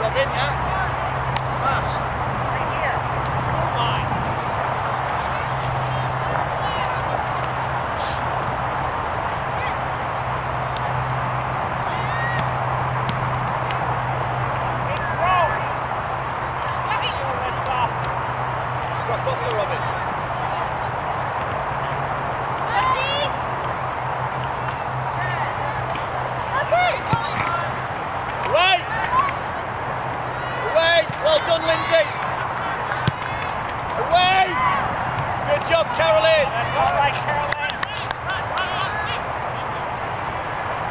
Slovenia.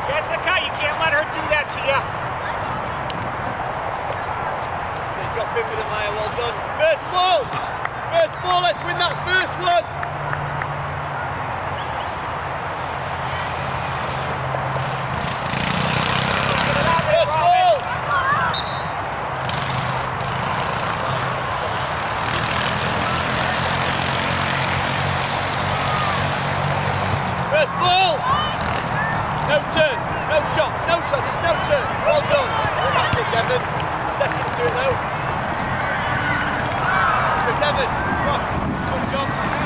Jessica, you can't let her do that to you. So drop in with it, Maya. Well done. First ball. First ball. Let's win that first one. First ball! No turn, no shot, no shot, there's no turn. Well done. Massive Devon. Second to it though. So Devon, good job.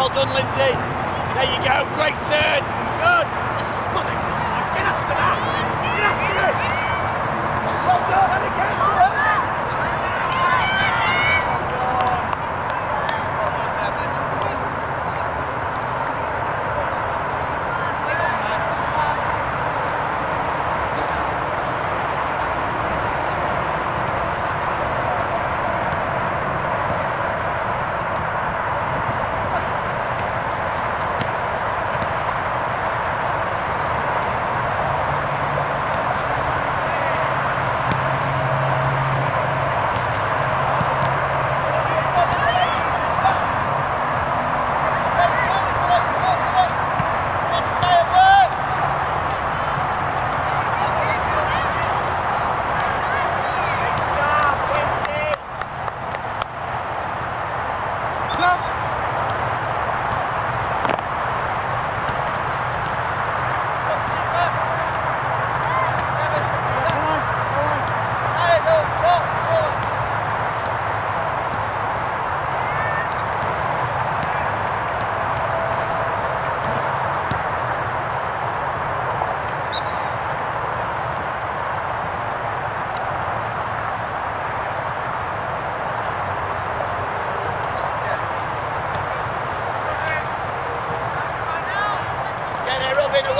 Well done, Lindsay. There you go. Great turn. Good. Come on, then. Get after that. Get after it. Well done. And again. Well done. Nice job, Lindsay. Get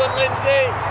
Done, Lindsay.